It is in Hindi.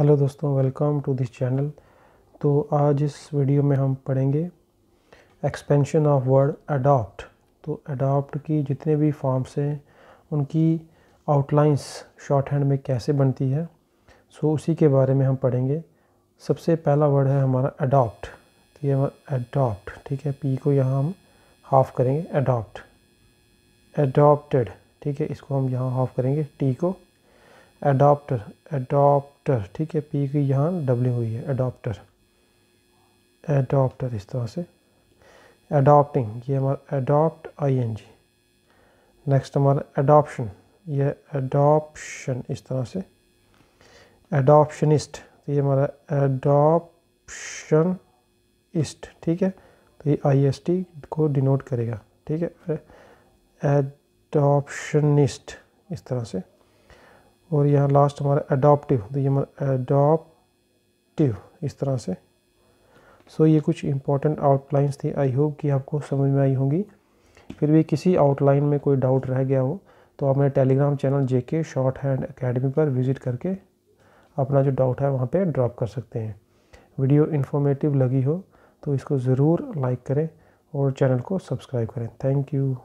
हेलो दोस्तों, वेलकम टू दिस चैनल। तो आज इस वीडियो में हम पढ़ेंगे एक्सपेंशन ऑफ़ वर्ड अडॉप्ट तो अडॉप्ट की जितने भी फॉर्म्स हैं, उनकी आउटलाइंस शॉर्ट हैंड में कैसे बनती है, सो उसी के बारे में हम पढ़ेंगे। सबसे पहला वर्ड है हमारा अडॉप्ट तो ये अडॉप्ट ठीक है? पी को यहाँ हम हाफ़ करेंगे अडॉप्ट अडॉप्टेड ठीक है? इसको हम यहाँ हाफ़ करेंगे टी को। अडॉप्टर अडॉप्टर ठीक है पी की यहाँ डब्ल्यू हुई है अडॉप्टर अडॉप्टर इस तरह से। एडॉप्टिंग ये हमारा adopt I N G next हमारा अडॉप्शन ये अडॉप्शन इस तरह से। अडॉप्शनिस्ट तो ये हमारा एडॉप्शन इस्ट ठीक है तो ये आई एस टी को डिनोट करेगा, ठीक है। एडॉप्शनिस्ट इस तरह से। और यहाँ लास्ट हमारा अडॉप्टिव तो ये हमारा अडॉप्टिव इस तरह से। सो so, ये कुछ इंपॉर्टेंट आउटलाइंस थी। आई होप कि आपको समझ में आई होंगी। फिर भी किसी आउटलाइन में कोई डाउट रह गया हो तो आप मेरे Telegram channel J K shorthand academy पर विज़िट करके अपना जो डाउट है वहाँ पे ड्रॉप कर सकते हैं। वीडियो इन्फॉर्मेटिव लगी हो तो इसको ज़रूर लाइक करें और चैनल को सब्सक्राइब करें। Thank you